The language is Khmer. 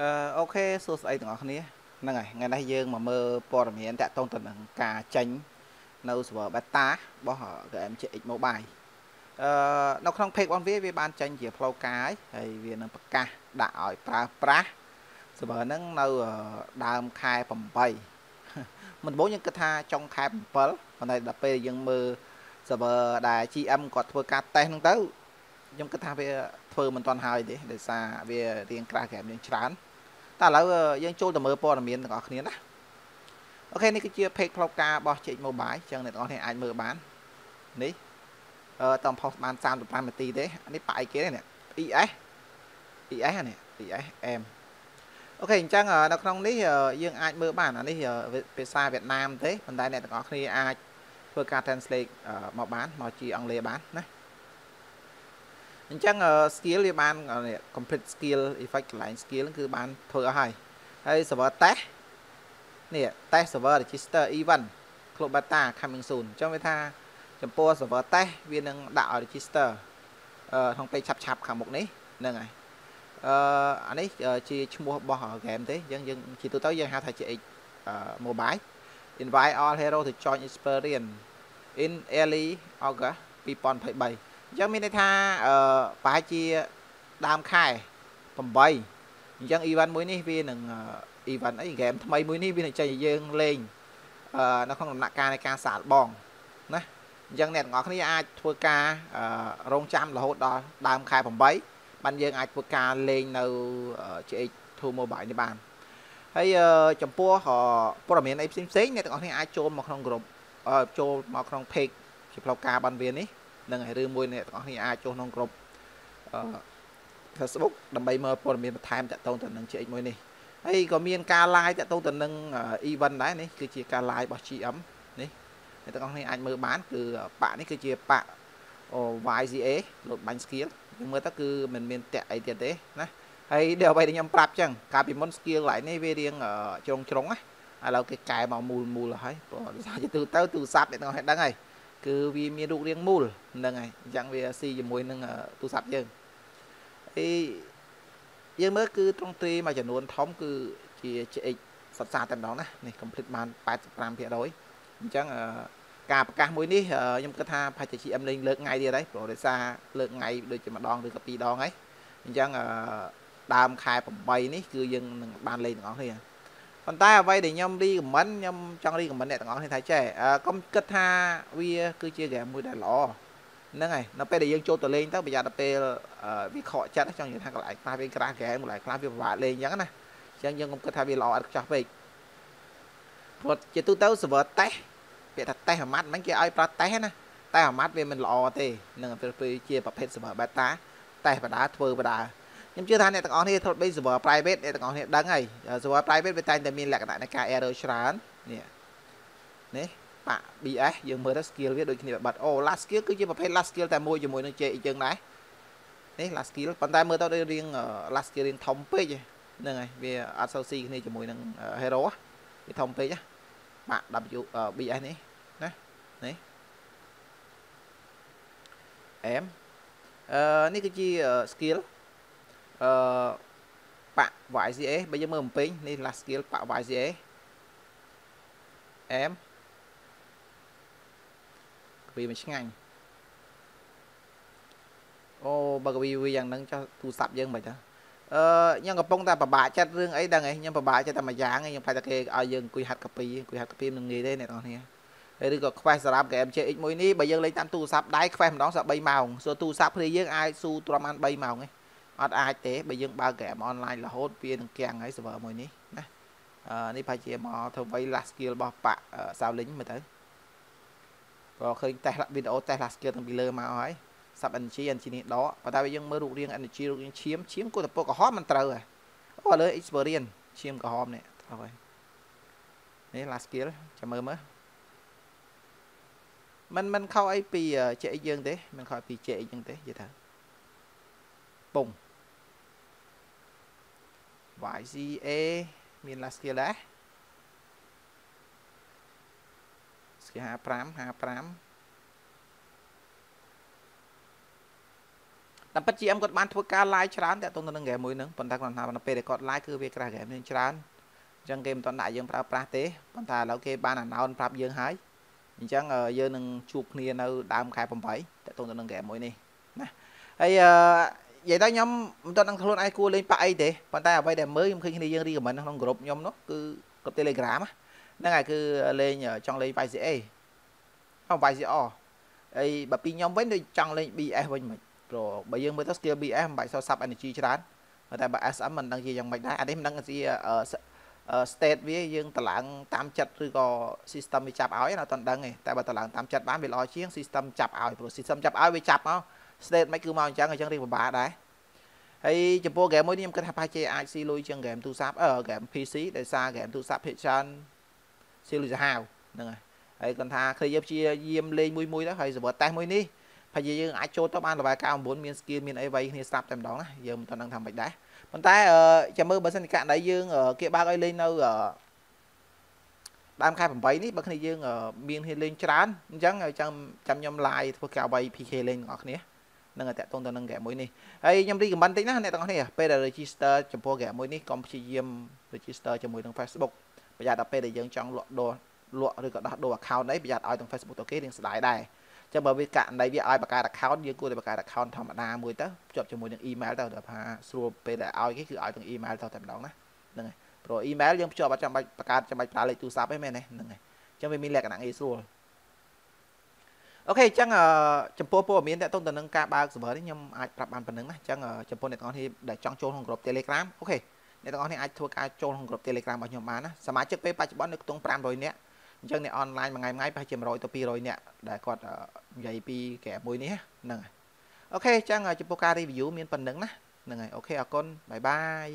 អឺអូខេសួស្តីទាំងអស់គ្នាហ្នឹងហើយថ្ងៃនេះយើងមកមើលព័ត៌មានតាក់ទងទៅនឹងការចេញនៅ server beta របស់ game GX Mobile អឺនៅក្នុង page របស់វាវាបានចេញជាផ្លូវការហើយហើយវានឹងប្រកាសដាក់ឲ្យប្រើប្រាស់ server ហ្នឹងនៅដើមខែ8មិនដំបូងយើងគិតថាចុងខែ7ប៉ុន្តែដល់ពេលយើងមើល server ដែល GM គាត់ធ្វើការតេស្តហ្នឹងទៅខ្ញុំគិតថាវាធ្វើមិនទាន់ហើយទេដោយសារវារៀងក្រាស់ក្រាមយើងច្រើន តែឥឡូវយើងចូលទៅមើលព័ត៌មានទាំងអស់គ្នាណាអូខេនេះគឺជា page ផ្លូវការរបស់ Check Mobile អញ្ចឹងអ្នកទាំងអស់គ្នាអាចមើលបាននេះអឺតំផុសបាន35នាទីទេនេះប៉ាអីគេនេះ ES ES នេះ ES M អូខេអញ្ចឹងនៅក្នុងនេះយើងអាចមើលបានអានេះភាសាវៀតណាមទេប៉ុន្តែអ្នកទាំងអស់គ្នាអាចធ្វើការ translate មកបានមកជាអង់គ្លេសបានណា អញ្ចឹង skill វាបាន complete skill effect កន្លែង skill គឺបានធ្វើអស់ហើយហើយ server test នេះ test server register event close beta coming soon អញ្ចឹងវាថាចំពោះ server test វានឹងដាក់ឲ្យ register អឺក្នុងពេលឆាប់ឆាប់ខាងមុខនេះហ្នឹងហើយអឺអានេះជាឈ្មោះរបស់ game ទេអញ្ចឹងយើងជាទូទៅយើងហៅថាជា X mobile invite all hero to join experience in early August 2023 អញ្ចឹងមានន័យថាអឺប្រហែលជាដើមខែ8អញ្ចឹង event មួយនេះវានឹង event អី game ថ្មីមួយនេះវានឹងចេញឲ្យយើងលេងអឺនៅក្នុងដំណាក់កាលនៃការសាកល្បងណាអញ្ចឹងអ្នកទាំងអស់គ្នាអាចធ្វើការរងចាំរហូតដល់ដើមខែ8បានយើងអាចធ្វើការលេងនៅ GH2 Mobile នេះបានហើយចំពោះព័ត៌មានអីផ្សេងផ្សេងអ្នកទាំងអស់គ្នាអាចចូលមកក្នុងក្រុមចូលមកក្នុង page ជាផ្លូវការបានវានេះ នឹងហើយឬមួយអ្នកទាំងអស់គ្នាអាចចូលក្នុងក្រុមអឺ Facebook ដើម្បីមើលព័ត៌មានបន្ថែមតាក់ទងទៅនឹង GX មួយនេះហើយក៏មានការ live តាក់ទងទៅនឹង event ដែរនេះគឺជាការ live របស់ GM នេះអ្នកទាំងអស់គ្នាអាចមើលបាន គឺបាក់នេះគឺជាបាក់ YCA លោតបាញ់ skill យើងមើលទៅគឺមិនមានតាក់អីទៀតទេណាហើយដែលអ្វីដែលខ្ញុំប្រាប់ចឹងកាលពីមុន skill កន្លែងនេះវារៀងជ្រុងជ្រុងណាឥឡូវគេកែមកមូលមូលហើយព្រោះដោយសារជាទូទៅទូរស័ព្ទអ្នកទាំងអស់គ្នាដឹងហើយ គឺវាមានរូបរាងមូលហ្នឹងហើយអញ្ចឹងវាស៊ីជាមួយនឹងទូរស័ព្ទយើងអីយើងមើលគឺត្រង់ទ្រីមួយចំនួនធំគឺជា GX សិក្សាតែម្ដងណានេះ complete បាន85%អញ្ចឹងការប្រកាសមួយនេះខ្ញុំគិតថាប្រហែលជា GM លេងលើកថ្ងៃទៀតហើយព្រោះដោយសារលើកថ្ងៃដូចជាម្ដងឬក៏ពីរដងហើយអញ្ចឹងដើមខែ8នេះគឺយើងនឹងបានលេងទាំងអស់គ្នា ប៉ុន្តែអ្វីដែលខ្ញុំរីខមមិនខ្ញុំចង់រីខមមិនអ្នកទាំងអស់គ្នាថាចេះកុំគិតថាវាគឺជាហ្គេមមួយដែលល្អហ្នឹងហើយនៅពេលដែលយើងចូលទៅលេងទៅប្រយ័ត្នដល់ពេលវាខកចិត្តចង់និយាយថាកន្លែងខ្លះវាក្រាស់ហ្គេមកន្លែងខ្លះវាពិបាកលេងអញ្ចឹងណាអញ្ចឹងយើងកុំគិតថាវាល្អឥតខ្ចោះពេកព្រោះជាទូទៅ server test ពាក្យថា test អាម៉ាត់មិនគេឲ្យប្រើ test ណាតែអាម៉ាត់វាមិនល្អទេនឹងពេលជាប្រភេទ server beta test បដាធ្វើបដា ខ្ញុំជឿថាអ្នកទាំងអស់គ្នាធ្វើបី server private អ្នកទាំងអស់គ្នាដឹងហើយ server private វាតែងតែមានលក្ខណៈនៃការ error ច្រើននេះនេះបាក់ BS យើងមើលទៅ skill វាដូចគ្នាបាត់អូ last skill គឺជាប្រភេទ last skill តែមួយជាមួយនឹង JX យើងដែរនេះ last skill ប៉ុន្តែមើលទៅរៀង last skill រៀងធំពេកហ្នឹងហើយវាអត់សូវស៊ីគ្នាជាមួយនឹង hero វាធំពេកបាក់ W BS នេះណានេះអែមអឺនេះគឺជា skill អឺប៉ាក់ YCA បើយើងមើលបំពេញនេះ last skill ប៉ាក់ YCA អែមកវីមិនឆ្ងាញ់អូបើកវីវីយ៉ាងហ្នឹងចុះទូរស័ព្ទយើងមិនទៅអឺខ្ញុំកំពុងតែពិបាកចិត្តរឿងអីដឹងឯងខ្ញុំពិបាកចិត្តតែមួយយ៉ាងឯងខ្ញុំផ្លែតែគេឲ្យយើងអង្គុយហាត់កាពីអង្គុយហាត់កាពីនឹងងាយទេអ្នកនរគ្នាហើយឬក៏ខ្វះសម្រាប់ game JX មួយនេះបើយើងលេងតាមទូរស័ព្ទដៃខ្វះម្ដងសោះ3ម៉ោងសួរទូរស័ព្ទព្រាយើងអាចស៊ូទ្រាំបាន3ម៉ោងឯង អត់អាចទេបើយើងបើកហ្គេមអនឡាញរហូតវានឹងគាំងហើយ server មួយនេះណាអឺនេះប្រហែលជាមកធ្វើវៃ last skill របស់ប៉ាក់សាវលីងមើលទៅព្រោះឃើញតេស្តវីដេអូតេស្ត last skill តាំងពីលើមកហើយ sub energy energy នេះដកប៉ុន្តែយើងមើលរូបរាង energy រូបរាងឈាមឈាមគួរតែពុកក្រហមមិនត្រូវហ៎អូឥឡូវ experience ឈាមក្រហមនេះត្រូវហើយនេះ last skill ចាំមើលមើលมันมันខុសអីពី JX យើងទេมันខុសពី JX យើងទេនិយាយថាពង YCA មាន last skill ដែរ skill 55 55តាមពិត GM គាត់បានធ្វើការ live ច្រើនតាក់ទងទៅនឹងហ្គេមមួយហ្នឹងប៉ុន្តែគាត់ថានៅពេលដែលគាត់ live គឺវាក្រាស់ហ្គេមនឹងច្រើនអញ្ចឹងគេមិនទាន់ដាក់យើងប្រើប្រាស់ទេប៉ុន្តែឥឡូវគេបាន announce ប្រាប់យើងហើយអញ្ចឹងយើងនឹងជួបគ្នានៅដើមខែ8តាក់ទងទៅនឹងហ្គេមមួយនេះណាហើយអឺ និយាយទៅខ្ញុំមិនទាន់ដឹងខ្លួនឯងគួរលេងប៉ាអីទេប៉ុន្តែអ្វីដែលមើលខ្ញុំឃើញគ្នាយើង recommend ក្នុងក្រុមខ្ញុំនោះគឺក្រុម Telegram ហ្នឹងហើយគឺលេងចង់លេង YCA អត់ YCR ហើយបើពីខ្ញុំវិញដូចចង់លេង BS វិញមិនព្រោះបើយើងមើលទៅ skill BS មិនបាច់សល់ sub energy ច្រើនតែបើ SM មិនដឹងជាយ៉ាងម៉េចដែរអានេះមិនដឹងជា state វាយើងតម្លើងតាមចិត្តឬក៏ system វាចាប់ឲ្យណាអត់ដឹងទេតែបើតម្លើងតាមចិត្តបានវាល្អជាង system ចាប់ឲ្យព្រោះ system ចាប់ឲ្យវាចាប់មក state មិនគឺមកអញ្ចឹងអញ្ចឹងរៀងពិបាកដែរហើយចំពោះ game មួយនេះខ្ញុំគិតថាប្រហែលជាអាចស៊ីលុយជាង game ទូរស័ព្ទអឺ game PC ដោយសារ game ទូរស័ព្ទភាគច្រើនស៊ីលុយសាហាវហ្នឹងហើយហើយគាត់ថាឃើញយើងព្យាយាមលេងមួយមួយទៅហើយ server test មួយនេះប្រហែលជាយើងអាចចូលទៅបាន level 99មាន skill មានអីវៃគ្នាស្រាប់តែម្ដងណាយើងមិនទាន់ដឹងថាមិនដែរប៉ុន្តែចាំមើលបើសិនជាករណីយើងគេបើកឲ្យលេងនៅដើមខែ8នេះបើគ្នាយើងមានគ្នាលេងច្រើនអញ្ចឹងចាំចាំខ្ញុំ live ធ្វើការវាយ PK លេងបងប្អូនគ្នានឹងតែតទៅទៅនឹង game មួយនេះហើយខ្ញុំ recommend តិចណាអ្នកទាំងអស់គ្នាពេលដែល register ចំពោះ game មួយនេះកុំព្យាយាម register ជាមួយនឹង Facebook ប្រយ័ត្នដល់ពេលដែលយើងចង់លក់ដូរលក់ឬក៏ដោះដូរ account អីប្រយ័ត្នឲ្យទាំង Facebook ទៅគេរៀងស្ដាយដែរចឹងបើវាករណីវាឲ្យបង្កើត account យើងគួរតែបង្កើត account ធម្មតាមួយទៅភ្ជាប់ជាមួយនឹង email ទៅដល់ថាស្រួលពេលដែលឲ្យគេគឺឲ្យទាំង email ទៅតែម្ដងណាហ្នឹងហើយព្រោះ email យើងភ្ជាប់អត់ចាំបាច់បង្កើតចាំបាច់ប្រើលេខទូរស័ព្ទទេមែនទេហ្នឹងហើយចឹងវាមានលក្ខណៈងាយស្រួល OK អញ្ចឹងចំពោះព័ត៌មានតទៅទៅនឹងការបើក server នេះខ្ញុំអាចប្រាប់បានប៉ុណ្្នឹងណាអញ្ចឹងចំពោះអ្នកទាំងអស់គ្នាដែលចង់ចូលក្នុងក្រុម Telegram OK អ្នកទាំងអស់គ្នាអាចធ្វើការចូលក្នុងក្រុម Telegram របស់ខ្ញុំបានណាសមាជិកពេលបច្ចុប្បន្ននៅក្នុង500នាក់អញ្ចឹងអ្នកអនឡាញមួយថ្ងៃមួយថ្ងៃប្រហែលជា100ទៅ200នាក់ដែលគាត់និយាយពីកែមួយនេះហ្នឹងហើយអូខេអញ្ចឹងចំពោះការ review មានប៉ុណ្្នឹងណាហ្នឹងហើយអូខេអរគុណបាយបាយ